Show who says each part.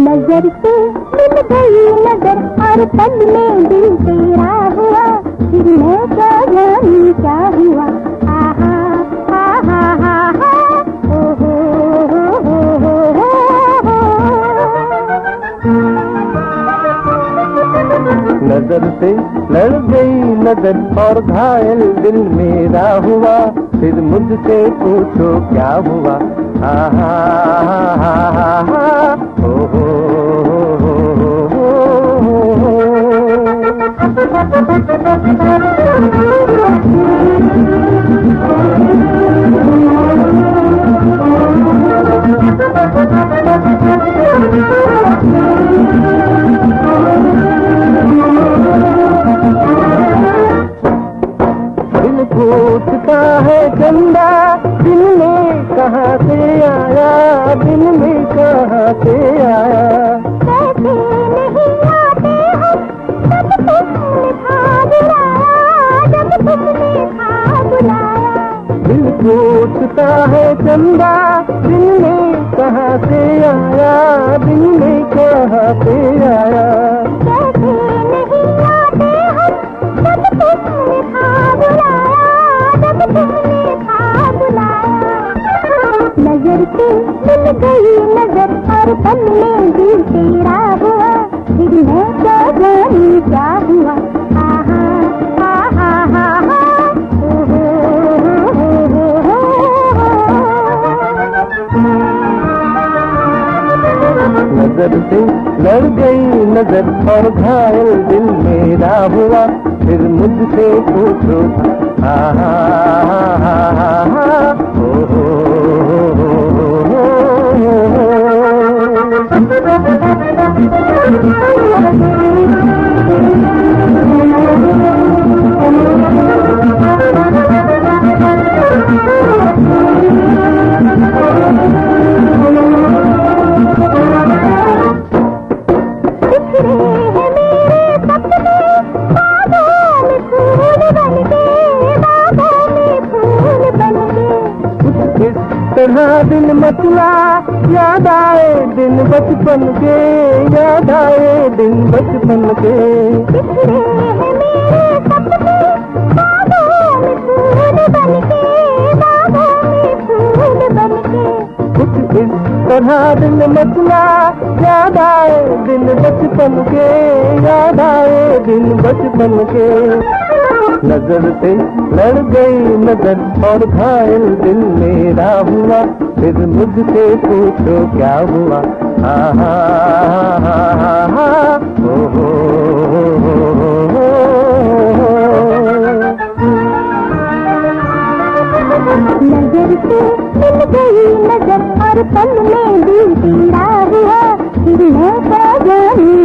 Speaker 1: नज़र से मिल गई नज़र और पल में दिल तेरा हुआ। फिर मैं क्या जानी क्या हुआ?
Speaker 2: नज़र से लड़ गई नज़र और घायल दिल मेरा हुआ। फिर मुझसे पूछो क्या हुआ? आहा ओ हो हो हो हो दिल पूछता है चंदा दिल में कहाँ से आया? दिल में कहाँ से आया?
Speaker 1: कैसे नहीं आते हम जब तुमने था बुलाया जब तुमने था बुलाया
Speaker 2: दिल पूछता है चंदा दिल में कहाँ से आया?
Speaker 1: मिल गई नज़र और में तेरा हुआ फिर मैं क्या जानी क्या हुआ
Speaker 2: नज़र से लड़ गई नज़र और घायल दिल मेरा हुआ, फिर मुझसे पूछो, आहा
Speaker 1: Thank
Speaker 2: you. तरह दिन मतला, याद आए दिन बचपन के, याद आए दिन बचपन के। कुछ इस तरह दिन मतला, याद आए दिन बचपन के, याद आए दिन बचपन के। नज़र से लड़ गई नज़र और घायल दिल मेरा हुआ। फिर मुझसे पूछो क्या हुआ? आहा आहा आहा ओ हो हो हो हो
Speaker 1: नज़र से मिल गई नज़र और पल में दिल तेरा हुआ। फिर मैं क्या जानी